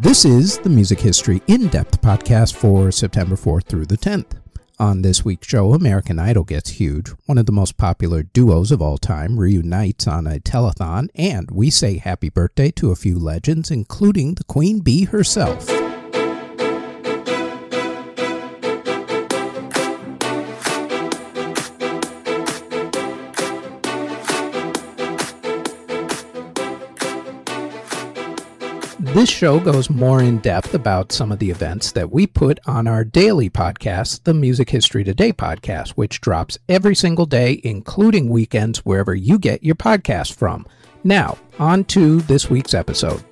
This is the Music History In Depth podcast for September 4th through the 10th. On this week's show, American Idol gets huge. One of the most popular duos of all time reunites on a telethon, and we say happy birthday to a few legends, including the Queen Bee herself. This show goes more in depth about some of the events that we put on our daily podcast, the Music History Today podcast, which drops every single day, including weekends, wherever you get your podcast from. Now, on to this week's episode.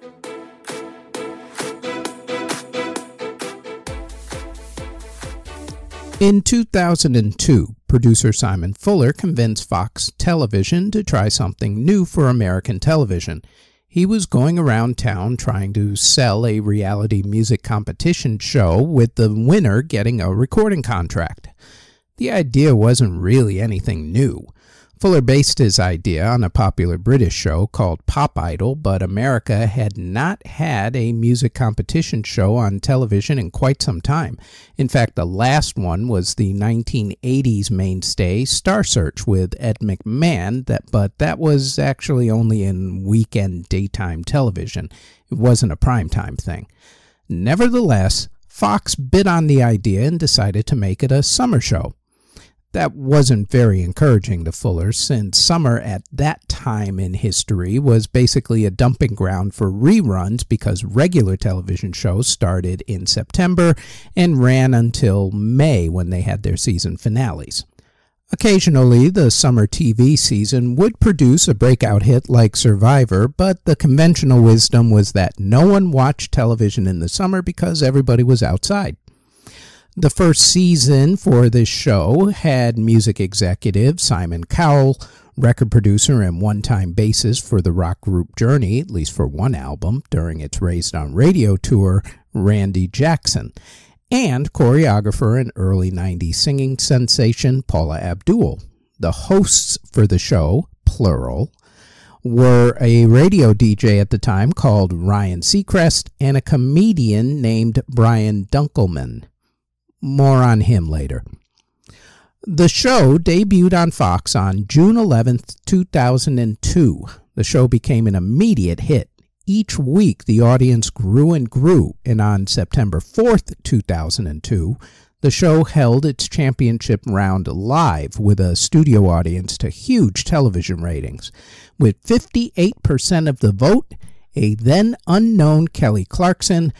In 2002, producer Simon Fuller convinced Fox Television to try something new for American television. He was going around town trying to sell a reality music competition show with the winner getting a recording contract. The idea wasn't really anything new. Fuller based his idea on a popular British show called Pop Idol, but America had not had a music competition show on television in quite some time. In fact, the last one was the 1980s mainstay Star Search with Ed McMahon, that but that was actually only in weekend daytime television. It wasn't a primetime thing. Nevertheless, Fox bid on the idea and decided to make it a summer show. That wasn't very encouraging to Fuller, since summer at that time in history was basically a dumping ground for reruns because regular television shows started in September and ran until May when they had their season finales. Occasionally, the summer TV season would produce a breakout hit like Survivor, but the conventional wisdom was that no one watched television in the summer because everybody was outside. The first season for this show had music executive Simon Cowell, record producer and one time bassist for the rock group Journey, at least for one album during its Raised on Radio tour, Randy Jackson, and choreographer and early 90s singing sensation Paula Abdul. The hosts for the show, plural, were a radio DJ at the time called Ryan Seacrest and a comedian named Brian Dunkleman. More on him later. The show debuted on Fox on June 11, 2002. The show became an immediate hit. Each week, the audience grew and grew, and on September 4th, 2002, the show held its championship round live with a studio audience to huge television ratings. With 58% of the vote, a then unknown Kelly Clarkson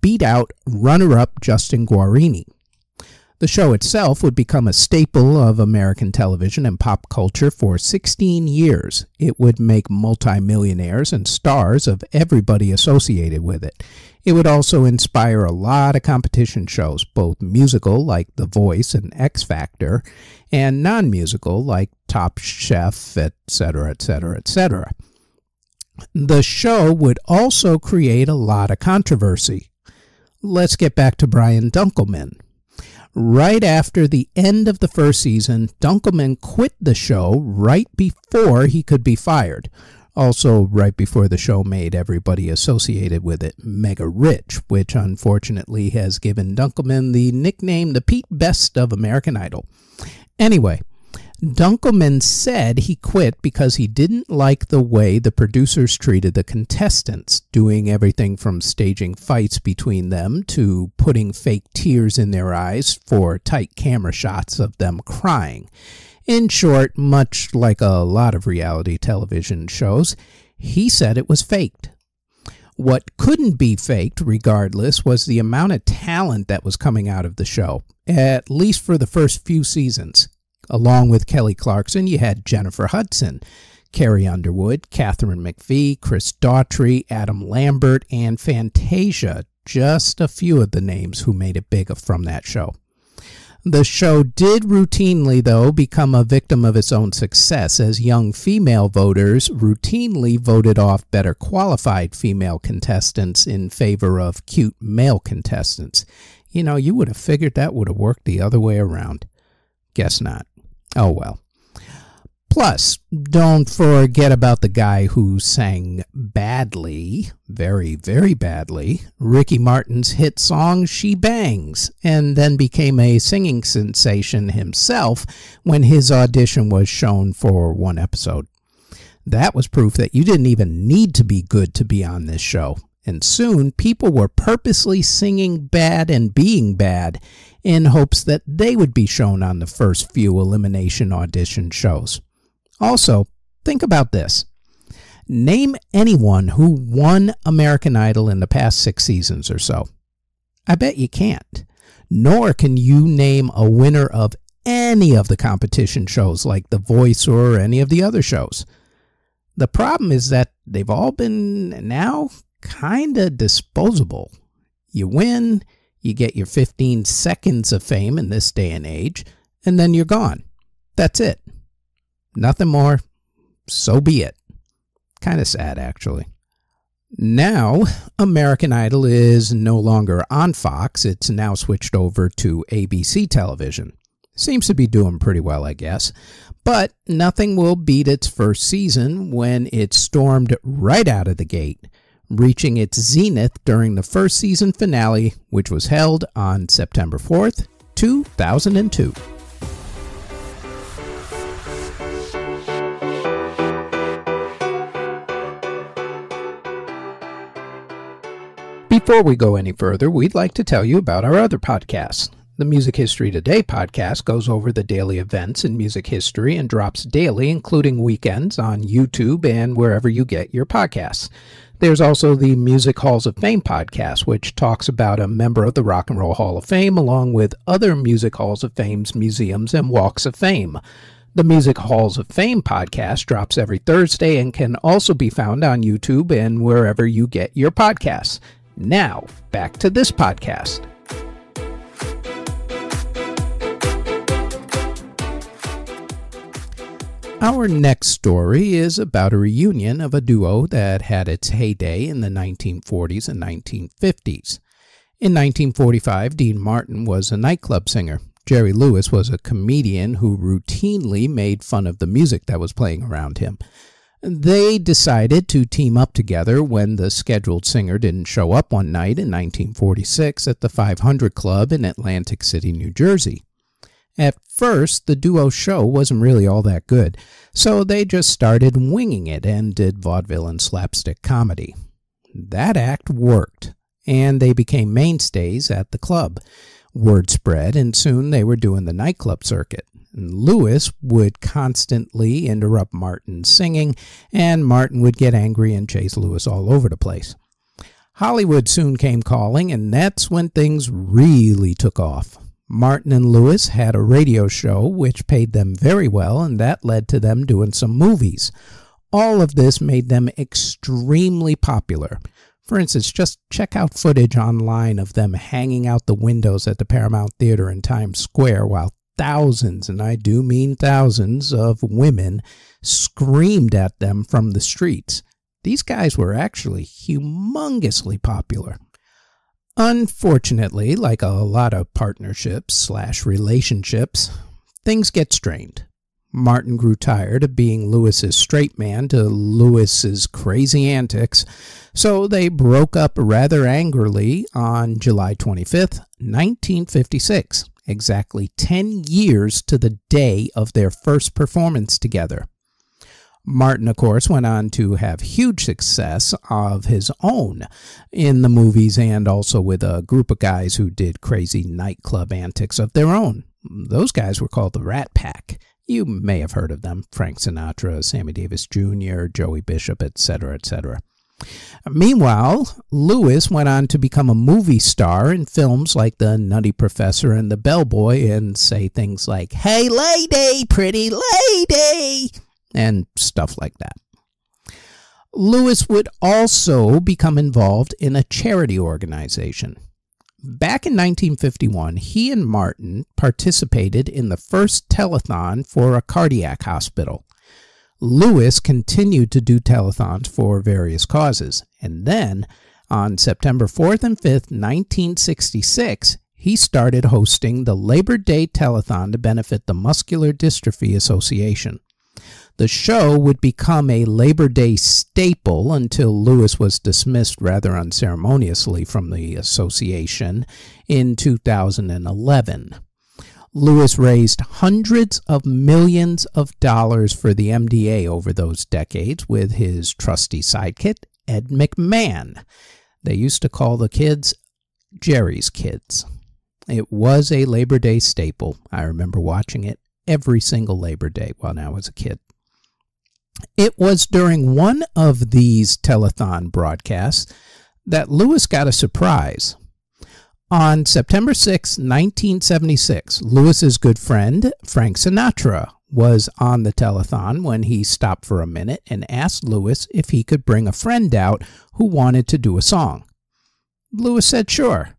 beat out runner up Justin Guarini. The show itself would become a staple of American television and pop culture for 16 years. It would make multimillionaires and stars of everybody associated with it. It would also inspire a lot of competition shows, both musical like The Voice and X Factor, and non musical like Top Chef, etc., etc., etc. The show would also create a lot of controversy. Let's get back to Brian Dunkleman. Right after the end of the first season, Dunkleman quit the show right before he could be fired. Also, right before the show made everybody associated with it mega rich, which unfortunately has given Dunkleman the nickname the Pete Best of American Idol. Anyway, Dunkleman said he quit because he didn't like the way the producers treated the contestants, doing everything from staging fights between them to putting fake tears in their eyes for tight camera shots of them crying. In short, much like a lot of reality television shows, he said it was faked. What couldn't be faked, regardless, was the amount of talent that was coming out of the show, at least for the first few seasons. Along with Kelly Clarkson, you had Jennifer Hudson, Carrie Underwood, Katharine McPhee, Chris Daughtry, Adam Lambert, and Fantasia, just a few of the names who made it big from that show. The show did routinely, though, become a victim of its own success, as young female voters routinely voted off better qualified female contestants in favor of cute male contestants. You know, you would have figured that would have worked the other way around. Guess not. Oh well. Plus, don't forget about the guy who sang badly, very, very badly, Ricky Martin's hit song She Bangs, and then became a singing sensation himself when his audition was shown for one episode. That was proof that you didn't even need to be good to be on this show. And soon, people were purposely singing bad and being bad in hopes that they would be shown on the first few elimination audition shows. Also, think about this. Name anyone who won American Idol in the past six seasons or so. I bet you can't. Nor can you name a winner of any of the competition shows like The Voice or any of the other shows. The problem is that they've all been now kind of disposable. You win, you get your 15 seconds of fame in this day and age, and then you're gone. That's it. Nothing more. So be it. Kind of sad, actually. Now, American Idol is no longer on Fox. It's now switched over to ABC television. Seems to be doing pretty well, I guess. But nothing will beat its first season when it stormed right out of the gate, reaching its zenith during the first season finale, which was held on September 4th, 2002. Before we go any further, we'd like to tell you about our other podcasts. The Music History Today podcast goes over the daily events in music history and drops daily, including weekends, on YouTube and wherever you get your podcasts. There's also the Music Halls of Fame podcast, which talks about a member of the Rock and Roll Hall of Fame along with other Music Halls of Fame's museums and walks of fame. The Music Halls of Fame podcast drops every Thursday and can also be found on YouTube and wherever you get your podcasts. Now, back to this podcast. Our next story is about a reunion of a duo that had its heyday in the 1940s and 1950s. In 1945, Dean Martin was a nightclub singer. Jerry Lewis was a comedian who routinely made fun of the music that was playing around him. They decided to team up together when the scheduled singer didn't show up one night in 1946 at the 500 Club in Atlantic City, New Jersey. At first, the duo show wasn't really all that good, so they just started winging it and did vaudeville and slapstick comedy. That act worked, and they became mainstays at the club. Word spread, and soon they were doing the nightclub circuit. Lewis would constantly interrupt Martin's singing, and Martin would get angry and chase Lewis all over the place. Hollywood soon came calling, and that's when things really took off. Martin and Lewis had a radio show which paid them very well, and that led to them doing some movies. All of this made them extremely popular. For instance, just check out footage online of them hanging out the windows at the Paramount Theater in Times Square while thousands, and I do mean thousands, of women screamed at them from the streets. These guys were actually humongously popular. Unfortunately, like a lot of partnerships slash relationships, things get strained. Martin grew tired of being Lewis's straight man to Lewis's crazy antics, so they broke up rather angrily on July 25th, 1956 exactly 10 years to the day of their first performance together. Martin, of course, went on to have huge success of his own in the movies and also with a group of guys who did crazy nightclub antics of their own. Those guys were called the Rat Pack. You may have heard of them Frank Sinatra, Sammy Davis Jr., Joey Bishop, etc., etc. Meanwhile, Lewis went on to become a movie star in films like The Nutty Professor and The Bellboy and say things like, Hey lady, pretty lady, and stuff like that. Lewis would also become involved in a charity organization. Back in 1951, he and Martin participated in the first telethon for a cardiac hospital. Lewis continued to do telethons for various causes, and then on September 4th and 5th, 1966, he started hosting the Labor Day Telethon to benefit the Muscular Dystrophy Association. The show would become a Labor Day staple until Lewis was dismissed rather unceremoniously from the association in 2011. Lewis raised hundreds of millions of dollars for the MDA over those decades with his trusty sidekick, Ed McMahon. They used to call the kids Jerry's Kids. It was a Labor Day staple. I remember watching it every single Labor Day when I was a kid. It was during one of these telethon broadcasts that Lewis got a surprise. On September 6, 1976, Lewis's good friend, Frank Sinatra, was on the telethon when he stopped for a minute and asked Lewis if he could bring a friend out who wanted to do a song. Lewis said sure.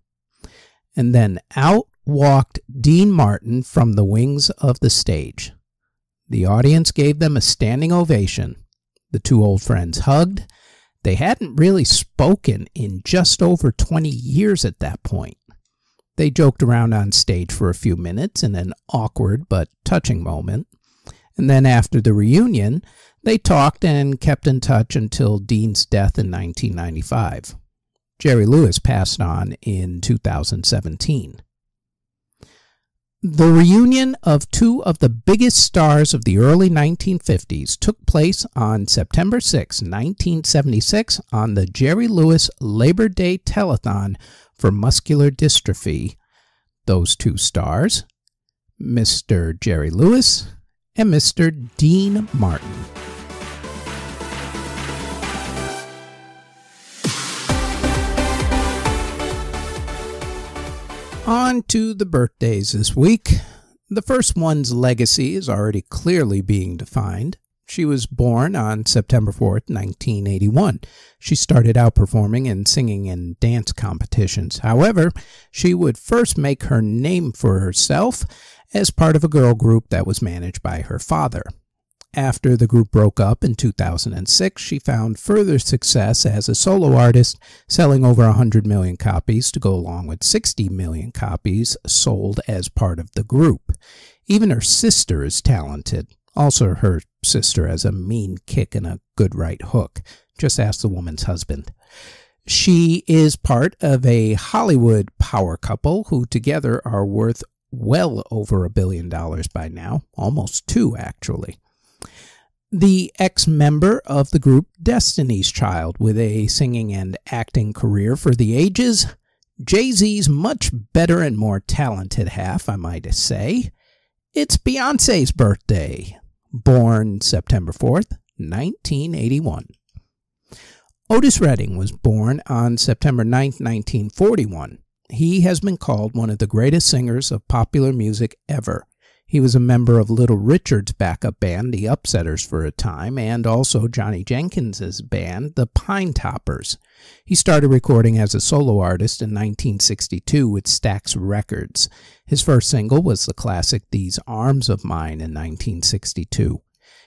And then out walked Dean Martin from the wings of the stage. The audience gave them a standing ovation. The two old friends hugged. They hadn't really spoken in just over 20 years at that point. They joked around on stage for a few minutes in an awkward but touching moment. And then after the reunion, they talked and kept in touch until Dean's death in 1995. Jerry Lewis passed on in 2017. The reunion of two of the biggest stars of the early 1950s took place on September 6, 1976, on the Jerry Lewis Labor Day Telethon for Muscular Dystrophy. Those two stars, Mr. Jerry Lewis and Mr. Dean Martin. On to the birthdays this week. The first one's legacy is already clearly being defined. She was born on September 4th, 1981. She started out performing and singing in dance competitions. However, she would first make her name for herself as part of a girl group that was managed by her father. After the group broke up in 2006, she found further success as a solo artist, selling over 100 million copies to go along with 60 million copies sold as part of the group. Even her sister is talented. Also, her sister has a mean kick and a good right hook. Just ask the woman's husband. She is part of a Hollywood power couple who together are worth well over a billion dollars by now, almost two actually the ex member of the group Destiny's Child with a singing and acting career for the ages. Jay Z's much better and more talented half, I might say. It's Beyonce's birthday, born September 4th, 1981. Otis Redding was born on September 9, 1941. He has been called one of the greatest singers of popular music ever. He was a member of Little Richard's backup band, the Upsetters, for a time, and also Johnny Jenkins's band, the Pine Toppers. He started recording as a solo artist in 1962 with Stax Records. His first single was the classic These Arms of Mine in 1962.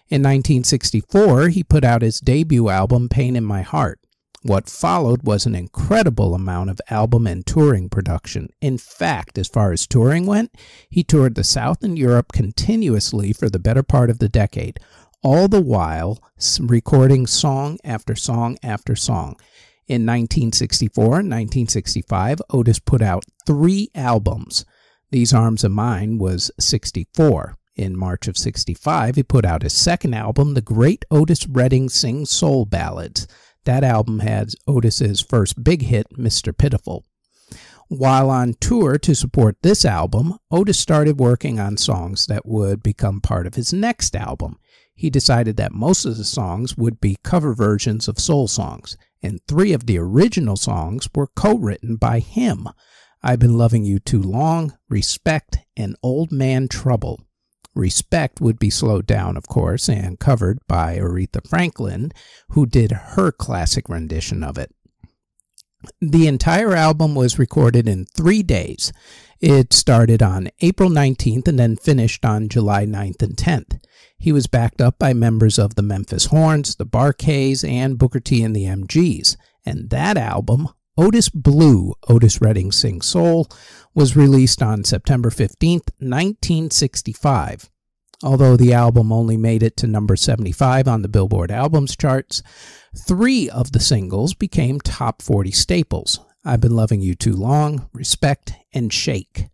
In 1964, he put out his debut album, Pain in My Heart. What followed was an incredible amount of album and touring production. In fact, as far as touring went, he toured the South and Europe continuously for the better part of the decade, all the while recording song after song after song. In 1964 and 1965, Otis put out three albums. These Arms of Mine was 64. In March of 65, he put out his second album, The Great Otis Redding Sings Soul Ballads. That album had Otis's first big hit, Mr. Pitiful. While on tour to support this album, Otis started working on songs that would become part of his next album. He decided that most of the songs would be cover versions of soul songs, and three of the original songs were co written by him I've Been Loving You Too Long, Respect, and Old Man Trouble. Respect would be slowed down, of course, and covered by Aretha Franklin, who did her classic rendition of it. The entire album was recorded in three days. It started on April 19th and then finished on July 9th and 10th. He was backed up by members of the Memphis Horns, the Bar-Kays, and Booker T and the MGs. And that album, Otis Blue, Otis Redding Sings Soul, was released on September 15, 1965. Although the album only made it to number 75 on the Billboard Albums charts, three of the singles became top 40 staples I've Been Loving You Too Long, Respect, and Shake.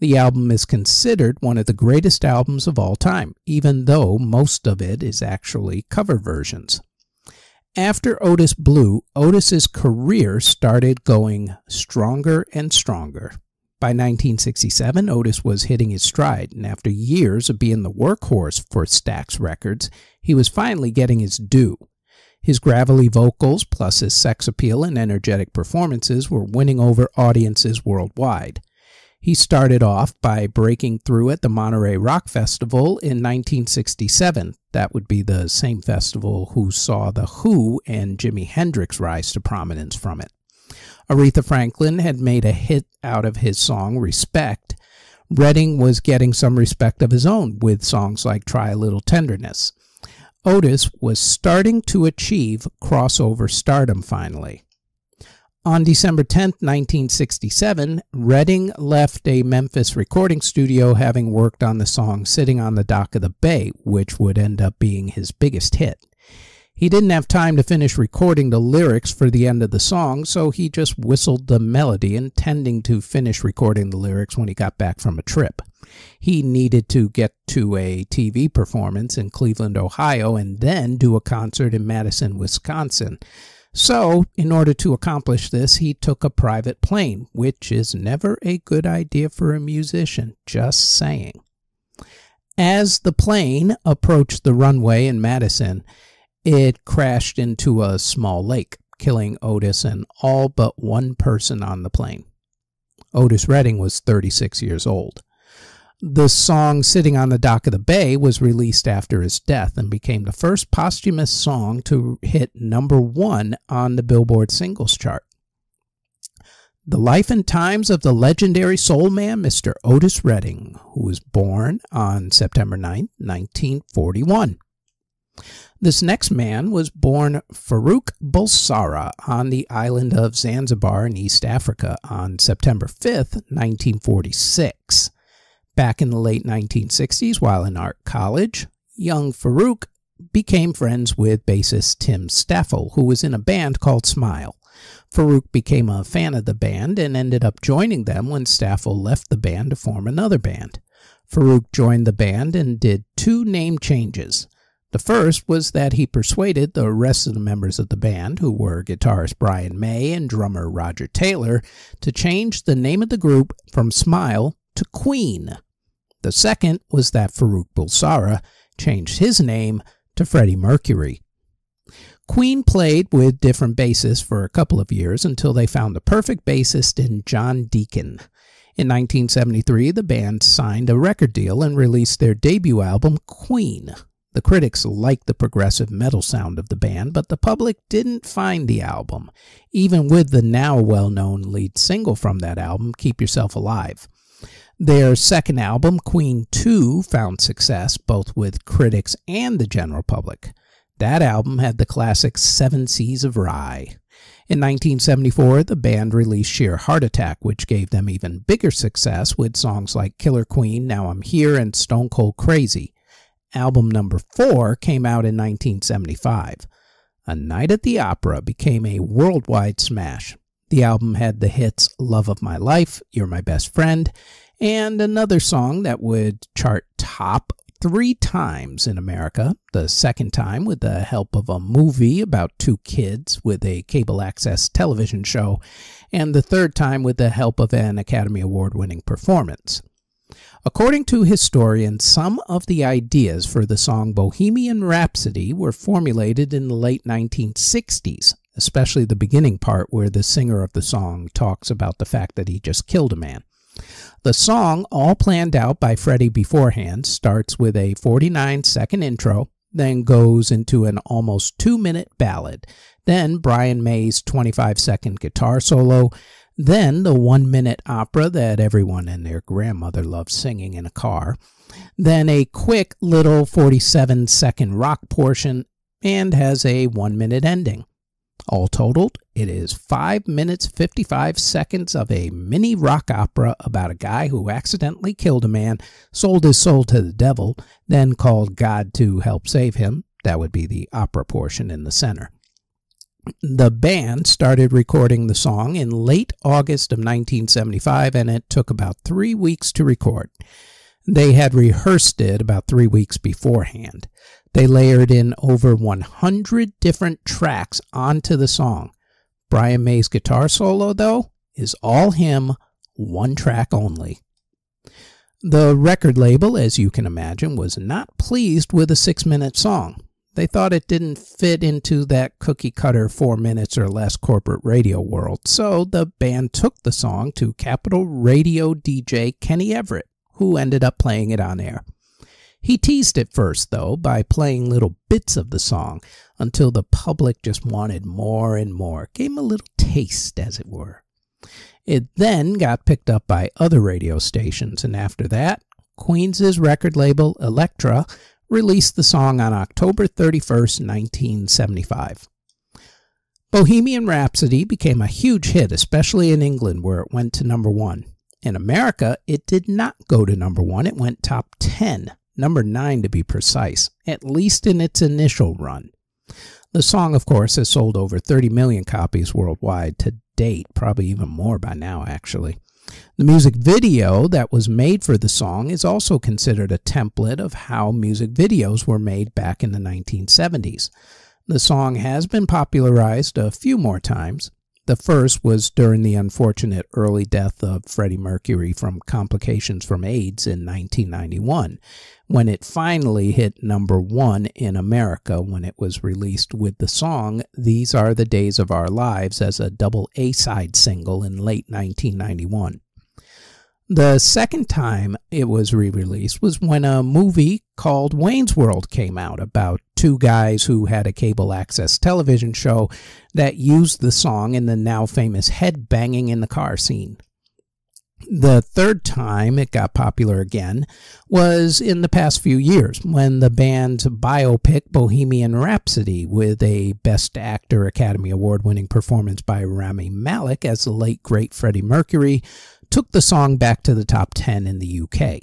The album is considered one of the greatest albums of all time, even though most of it is actually cover versions. After Otis Blue, Otis's career started going stronger and stronger. By 1967, Otis was hitting his stride, and after years of being the workhorse for Stax Records, he was finally getting his due. His gravelly vocals, plus his sex appeal and energetic performances, were winning over audiences worldwide. He started off by breaking through at the Monterey Rock Festival in 1967. That would be the same festival who saw The Who and Jimi Hendrix rise to prominence from it. Aretha Franklin had made a hit out of his song Respect. Redding was getting some respect of his own with songs like Try a Little Tenderness. Otis was starting to achieve crossover stardom finally. On December 10, 1967, Redding left a Memphis recording studio having worked on the song Sitting on the Dock of the Bay, which would end up being his biggest hit. He didn't have time to finish recording the lyrics for the end of the song, so he just whistled the melody, intending to finish recording the lyrics when he got back from a trip. He needed to get to a TV performance in Cleveland, Ohio, and then do a concert in Madison, Wisconsin. So, in order to accomplish this, he took a private plane, which is never a good idea for a musician, just saying. As the plane approached the runway in Madison, it crashed into a small lake, killing Otis and all but one person on the plane. Otis Redding was 36 years old. The song Sitting on the Dock of the Bay was released after his death and became the first posthumous song to hit number one on the Billboard singles chart. The life and times of the legendary soul man, Mr. Otis Redding, who was born on September 9, 1941. This next man was born Farouk Bulsara on the island of Zanzibar in East Africa on September 5, 1946. Back in the late 1960s, while in art college, young Farouk became friends with bassist Tim Staffel, who was in a band called Smile. Farouk became a fan of the band and ended up joining them when Staffel left the band to form another band. Farouk joined the band and did two name changes. The first was that he persuaded the rest of the members of the band, who were guitarist Brian May and drummer Roger Taylor, to change the name of the group from Smile to Queen. The second was that Farouk Bulsara changed his name to Freddie Mercury. Queen played with different bassists for a couple of years until they found the perfect bassist in John Deacon. In 1973, the band signed a record deal and released their debut album, Queen, the critics liked the progressive metal sound of the band, but the public didn't find the album, even with the now well known lead single from that album, Keep Yourself Alive. Their second album, Queen 2, found success both with critics and the general public. That album had the classic Seven Seas of Rhye. In 1974, the band released Sheer Heart Attack, which gave them even bigger success with songs like Killer Queen, Now I'm Here, and Stone Cold Crazy album number four came out in 1975. A Night at the Opera became a worldwide smash. The album had the hits Love of My Life, You're My Best Friend, and another song that would chart top three times in America. The second time with the help of a movie about two kids with a cable access television show, and the third time with the help of an Academy Award winning performance. According to historians, some of the ideas for the song Bohemian Rhapsody were formulated in the late 1960s, especially the beginning part where the singer of the song talks about the fact that he just killed a man. The song, all planned out by Freddie beforehand, starts with a 49 second intro, then goes into an almost two minute ballad, then Brian May's 25 second guitar solo, then the one minute opera that everyone and their grandmother loved singing in a car. Then a quick little 47 second rock portion and has a one minute ending. All totaled, it is 5 minutes 55 seconds of a mini rock opera about a guy who accidentally killed a man, sold his soul to the devil, then called God to help save him. That would be the opera portion in the center. The band started recording the song in late August of 1975, and it took about three weeks to record. They had rehearsed it about three weeks beforehand. They layered in over 100 different tracks onto the song. Brian May's guitar solo, though, is all him, one track only. The record label, as you can imagine, was not pleased with a six minute song. They thought it didn't fit into that cookie cutter four minutes or less corporate radio world, so the band took the song to Capital Radio DJ Kenny Everett, who ended up playing it on air. He teased it first, though, by playing little bits of the song until the public just wanted more and more, gave him a little taste, as it were. It then got picked up by other radio stations, and after that, Queen's record label Elektra released the song on October 31st, 1975. Bohemian Rhapsody became a huge hit, especially in England, where it went to number one. In America, it did not go to number one, it went top 10 number 9 to be precise, at least in its initial run. The song, of course, has sold over 30 million copies worldwide to date, probably even more by now, actually. The music video that was made for the song is also considered a template of how music videos were made back in the 1970s. The song has been popularized a few more times, the first was during the unfortunate early death of Freddie Mercury from complications from AIDS in 1991, when it finally hit number one in America when it was released with the song These Are the Days of Our Lives as a double A side single in late 1991. The second time it was re released was when a movie called Wayne's World came out about two guys who had a cable access television show that used the song in the now famous head banging in the car scene. The third time it got popular again was in the past few years when the band's biopic Bohemian Rhapsody, with a Best Actor Academy Award winning performance by Rami Malek as the late great Freddie Mercury, took the song back to the top 10 in the UK.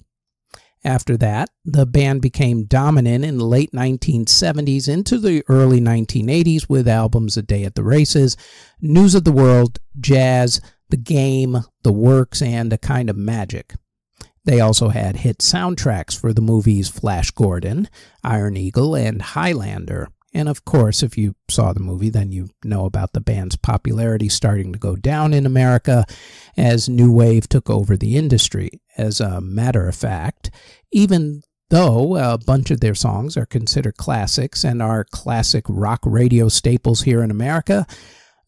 After that, the band became dominant in the late 1970s into the early 1980s with albums A Day at the Races, News of the World, Jazz, The Game, The Works, and A Kind of Magic. They also had hit soundtracks for the movies Flash Gordon, Iron Eagle, and Highlander. And of course, if you saw the movie, then you know about the band's popularity starting to go down in America as New Wave took over the industry. As a matter of fact, even though a bunch of their songs are considered classics and are classic rock radio staples here in America,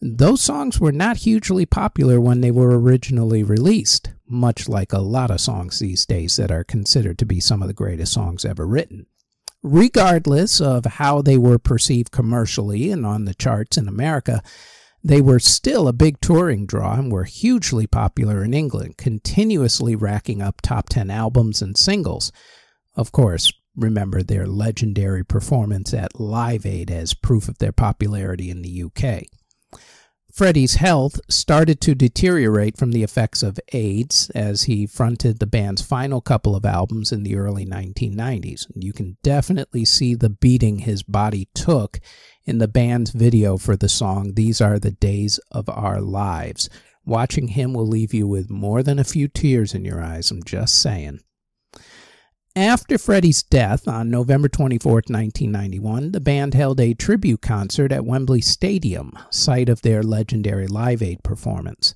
those songs were not hugely popular when they were originally released, much like a lot of songs these days that are considered to be some of the greatest songs ever written regardless of how they were perceived commercially and on the charts in America, they were still a big touring draw and were hugely popular in England, continuously racking up top 10 albums and singles. Of course, remember their legendary performance at Live Aid as proof of their popularity in the UK. Freddie's health started to deteriorate from the effects of AIDS as he fronted the band's final couple of albums in the early 1990s. You can definitely see the beating his body took in the band's video for the song These Are the Days of Our Lives. Watching him will leave you with more than a few tears in your eyes, I'm just saying. After Freddie's death on November 24, 1991, the band held a tribute concert at Wembley Stadium, site of their legendary Live Aid performance.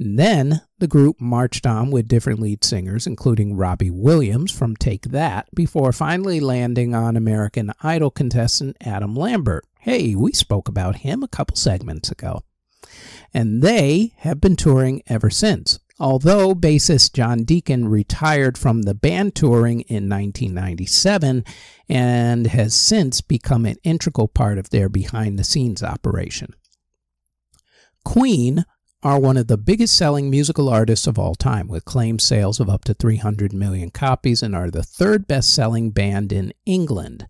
Then the group marched on with different lead singers, including Robbie Williams from Take That, before finally landing on American Idol contestant Adam Lambert. Hey, we spoke about him a couple segments ago. And they have been touring ever since. Although bassist John Deacon retired from the band touring in 1997 and has since become an integral part of their behind the scenes operation. Queen are one of the biggest selling musical artists of all time, with claimed sales of up to 300 million copies, and are the third best selling band in England.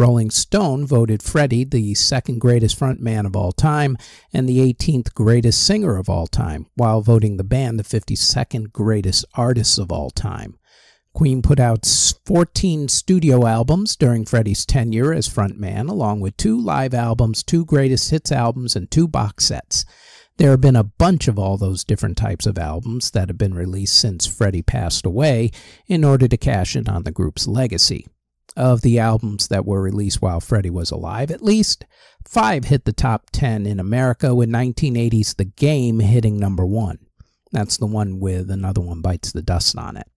Rolling Stone voted Freddie the second greatest frontman of all time and the 18th greatest singer of all time, while voting the band the 52nd greatest artists of all time. Queen put out 14 studio albums during Freddie's tenure as frontman, along with two live albums, two greatest hits albums, and two box sets. There have been a bunch of all those different types of albums that have been released since Freddie passed away in order to cash in on the group's legacy. Of the albums that were released while Freddie was alive, at least five hit the top 10 in America, with 1980's The Game hitting number one. That's the one with Another One Bites the Dust on it.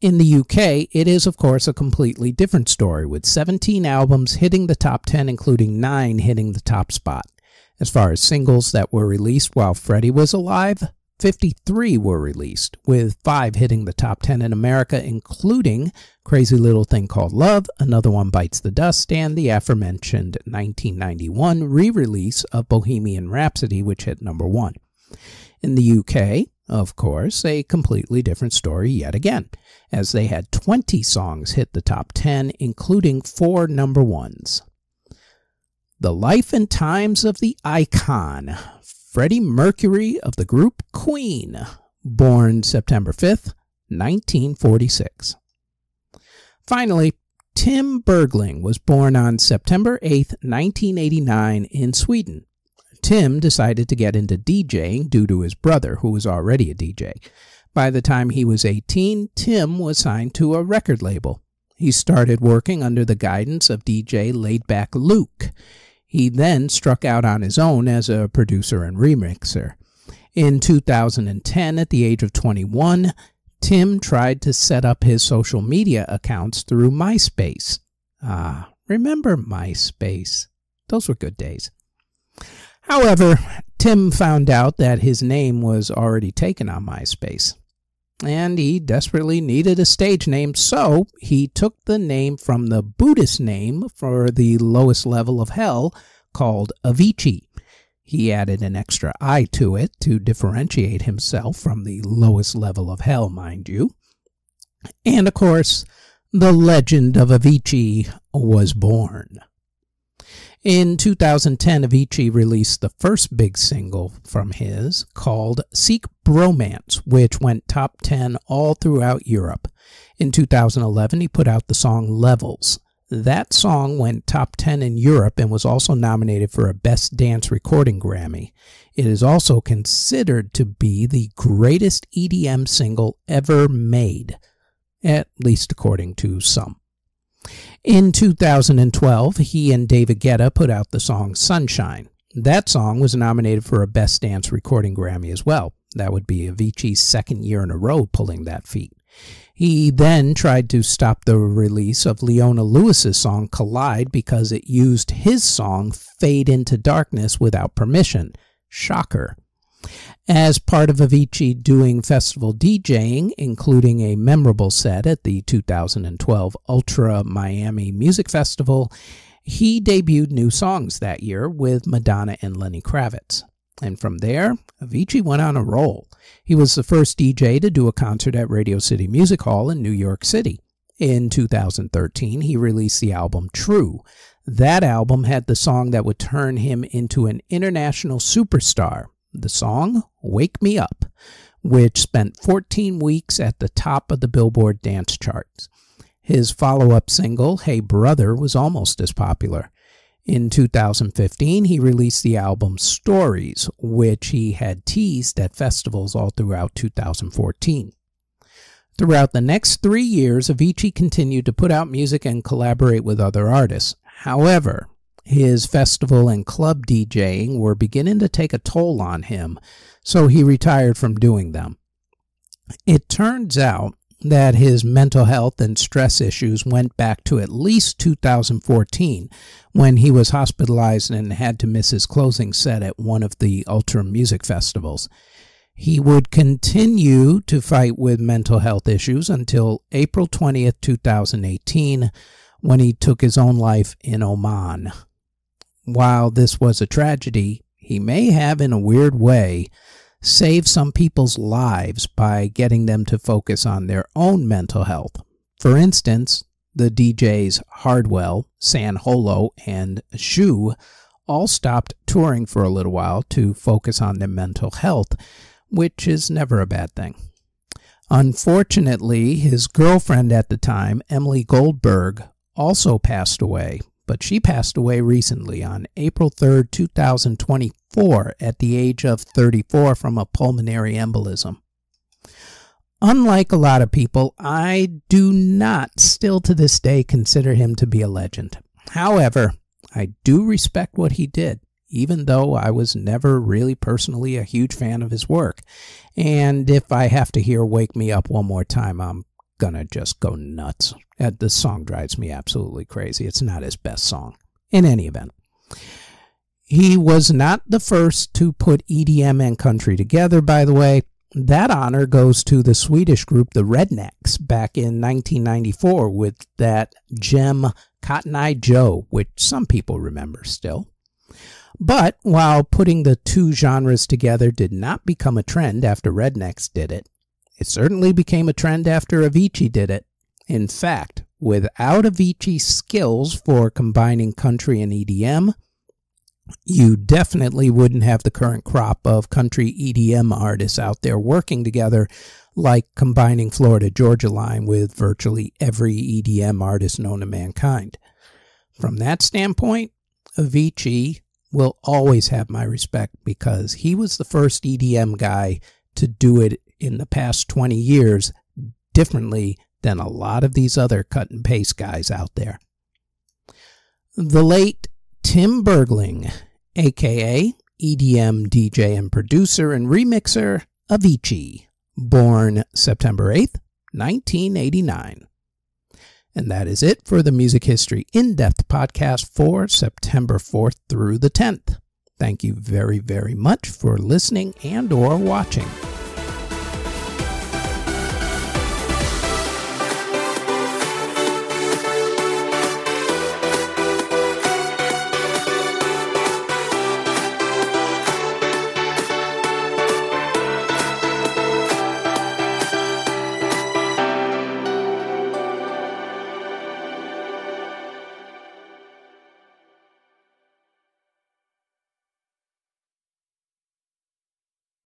In the UK, it is, of course, a completely different story, with 17 albums hitting the top 10, including 9 hitting the top spot. As far as singles that were released while Freddie was alive, 53 were released, with 5 hitting the top 10 in America, including Crazy Little Thing Called Love, Another One Bites the Dust, and the aforementioned 1991 re release of Bohemian Rhapsody, which hit number 1. In the UK, of course, a completely different story yet again, as they had 20 songs hit the top 10, including four number ones. The Life and Times of the Icon, Freddie Mercury of the group Queen, born September 5th, 1946. Finally, Tim Bergling was born on September 8, 1989, in Sweden. Tim decided to get into DJing due to his brother, who was already a DJ. By the time he was 18, Tim was signed to a record label. He started working under the guidance of DJ Laidback Luke. He then struck out on his own as a producer and remixer. In 2010, at the age of 21, Tim tried to set up his social media accounts through MySpace. Ah, remember MySpace? Those were good days. However, Tim found out that his name was already taken on MySpace, and he desperately needed a stage name, so he took the name from the Buddhist name for the lowest level of hell called Avicii. He added an extra I to it to differentiate himself from the lowest level of hell, mind you. And of course, the legend of Avicii was born. In 2010, Avicii released the first big single from his called Seek Bromance, which went top 10 all throughout Europe. In 2011, he put out the song Levels. That song went top 10 in Europe and was also nominated for a Best Dance Recording Grammy. It is also considered to be the greatest EDM single ever made, at least according to some. In 2012, he and David Guetta put out the song Sunshine. That song was nominated for a Best Dance Recording Grammy as well. That would be Avicii's second year in a row pulling that feat. He then tried to stop the release of Leona Lewis's song Collide because it used his song Fade into Darkness without permission. Shocker. As part of Avicii doing festival DJing, including a memorable set at the 2012 Ultra Miami Music Festival, he debuted new songs that year with Madonna and Lenny Kravitz. And from there, Avicii went on a roll. He was the first DJ to do a concert at Radio City Music Hall in New York City. In 2013, he released the album True. That album had the song that would turn him into an international superstar the song Wake Me Up, which spent 14 weeks at the top of the Billboard dance charts. His follow up single, Hey Brother, was almost as popular. In 2015, he released the album Stories, which he had teased at festivals all throughout 2014. Throughout the next three years, Avicii continued to put out music and collaborate with other artists. However, his festival and club DJing were beginning to take a toll on him, so he retired from doing them. It turns out that his mental health and stress issues went back to at least 2014 when he was hospitalized and had to miss his closing set at one of the Ultra Music Festivals. He would continue to fight with mental health issues until April 20th, 2018, when he took his own life in Oman while this was a tragedy, he may have, in a weird way, saved some people's lives by getting them to focus on their own mental health. For instance, The DJs Hardwell, San Holo, and Zhu all stopped touring for a little while to focus on their mental health, which is never a bad thing. Unfortunately, his girlfriend at the time, Emily Goldberg, also passed away, but she passed away recently on April 3rd, 2024, at the age of 34 from a pulmonary embolism. Unlike a lot of people, I do not still to this day consider him to be a legend. However, I do respect what he did, even though I was never really personally a huge fan of his work. And if I have to hear Wake Me Up one more time, I'm gonna just go nuts. Uh, the song drives me absolutely crazy. It's not his best song. In any event, he was not the first to put EDM and country together, by the way. That honor goes to the Swedish group the Rednex, back in 1994 with that gem Cotton Eye Joe, which some people remember still. But while putting the two genres together did not become a trend after Rednex did it, it certainly became a trend after Avicii did it. In fact, without Avicii's skills for combining country and EDM, you definitely wouldn't have the current crop of country EDM artists out there working together, like combining Florida Georgia Line with virtually every EDM artist known to mankind. From that standpoint, Avicii will always have my respect because he was the first EDM guy to do it in the past 20 years differently than a lot of these other cut and paste guys out there. The late Tim Bergling, aka EDM DJ and producer and remixer Avicii, born September 8th, 1989. And that is it for the Music History In Depth podcast for September 4th through the 10th. Thank you very, very much for listening and or watching.